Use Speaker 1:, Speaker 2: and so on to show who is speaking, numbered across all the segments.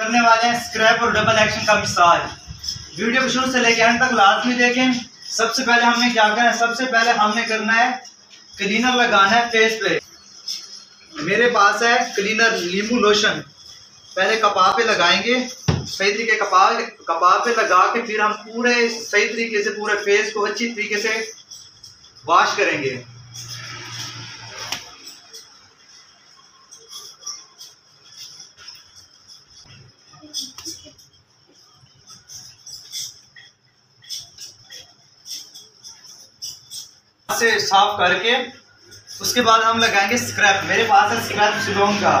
Speaker 1: करने वाले हैं स्क्रैप और डबल एक्शन का मिसाज वीडियो को शुरू से लेकर अंत तक लाजमी देखें। सबसे पहले हमने क्या करना है? सबसे पहले हमने करना है क्लीनर लगाना है फेस पे। मेरे पास है क्लीनर लीमू लोशन पहले कपाह पे लगाएँगे। सही तरीके कपाह कपाह पे लगा के फिर हम पूरे सही तरीके से, पूरे फेस को अच्छी तरीके से वॉश करेंगे। से साफ़ करके उसके बाद हम लगाएँगे स्क्रैप मेरे पास है स्क्रैप सिलोन का।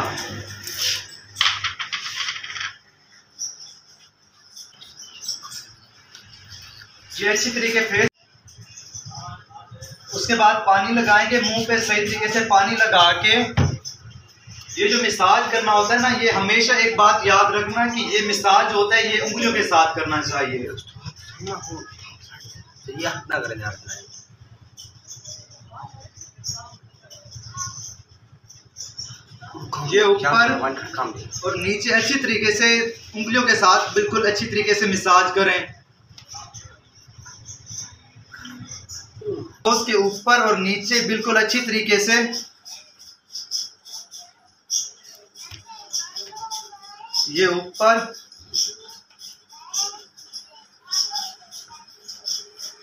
Speaker 1: ये अच्छी तरीके फेस उसके बाद पानी लगाएँगे, मुँह पे सही तरीके से पानी लगा के। ये जो मिसाज करना होता है ना, ये हमेशा एक बात याद रखना कि ये मिसाज होता है, ये उंगलियों के साथ करना चाहिए। ये ऊपर और नीचे अच्छी तरीके से उंगलियों के साथ बिल्कुल अच्छी तरीके से मिसाज करें। उसके ऊपर और नीचे बिल्कुल अच्छी तरीके से ये ऊपर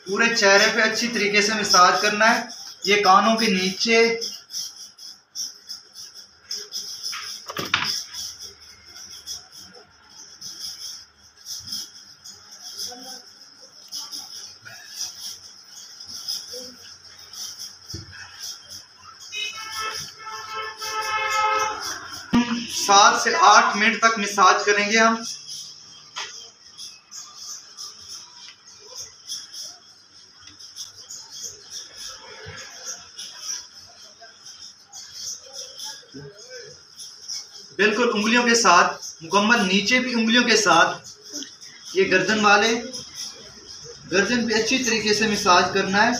Speaker 1: पूरे चेहरे पे अच्छी तरीके से मिसाज करना है। ये कानों के नीचे सात से आठ मिनट तक मिसाज करेंगे हम। बिल्कुल उंगलियों के साथ, मुकम्मल नीचे भी उंगलियों के साथ। ये गर्दन वाले, गर्दन भी अच्छी तरीके से मिसाज करना है।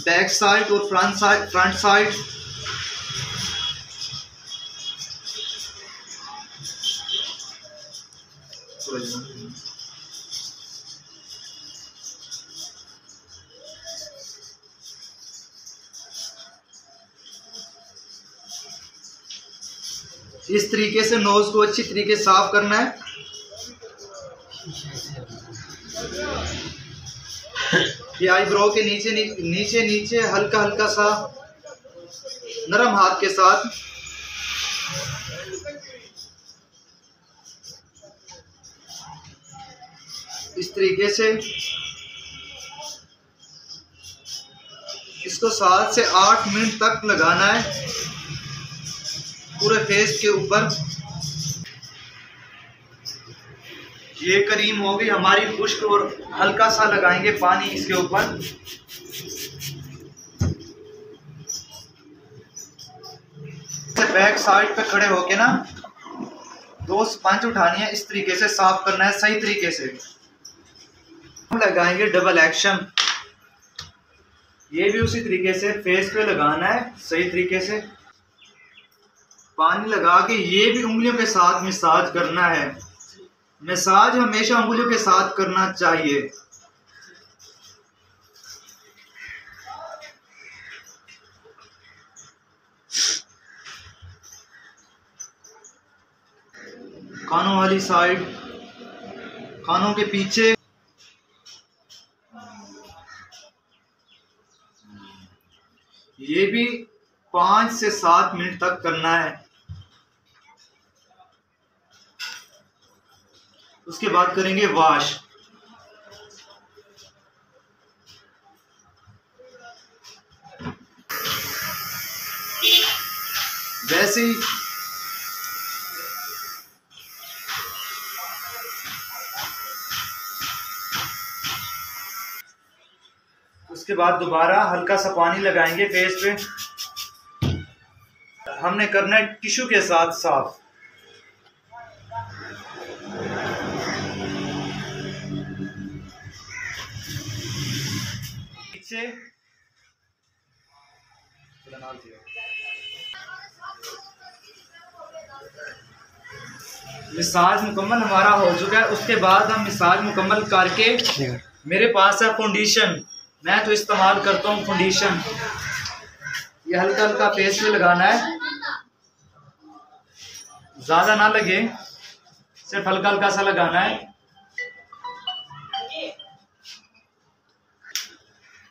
Speaker 1: बैक साइड और फ्रंट साइड फ्रंट साइड। इस तरीके से नोज़ को अच्छी तरीके से साफ़ करना है। ये आईब्रो के नीचे नीचे नीचे हल्का हल्का सा नरम हाथ के साथ इस तरीके से इसको सात से आठ मिनट तक लगाना है पूरे फेस के ऊपर। ये करीम हो गई हमारी खुश्क और हल्का सा लगाएँगे पानी इसके ऊपर। बैक साइड पे खड़े होके ना दो स्पंज उठानी है, इस तरीके से साफ़ करना है, सही तरीके से। लगाएँगे डबल एक्शन ये भी उसी तरीके से फेस पे लगाना है, सही तरीके से. पानी लगा के ये भी उंगलियों के साथ मिसाज करना है. मिसाज हमेशा उंगलियों के साथ करना चाहिए. कानों वाली साइड कानों के पीछे ये भी पाँच से सात मिनट तक करना है। उसके बाद करेंगे वाश। वैसे ही उसके बाद दोबारा हल्का सा पानी लगाएँगे फेस पे। हमने करना है टिश्यू के साथ साफ़। पीछे मिसाज मुकम्मल हमारा हो चुका है। उसके बाद हम मिसाज मुकम्मल करके मेरे पास है फाउंडेशन मैं तो इस्तेमाल करता हूँ फाउंडेशन ये हल्का हल्का फेस में लगाना है। ज़्यादा ना लगे, सिर्फ़ हल्का हल्का सा लगाना है।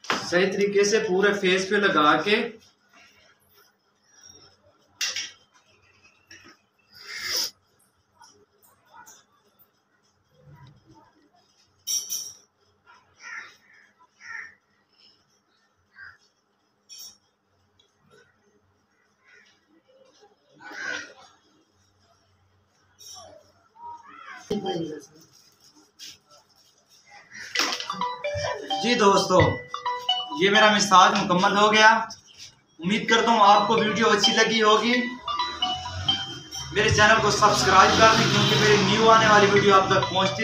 Speaker 1: सही तरीके से पूरे फेस पे लगा के जी दोस्तों, ये मेरा मिसाज मुकम्मल हो गया। उम्मीद करता हूँ आपको वीडियो अच्छी लगी होगी। मेरे चैनल को सब्सक्राइब कर दें, क्योंकि मेरी न्यू आने वाली वीडियो आप तक पहुँचती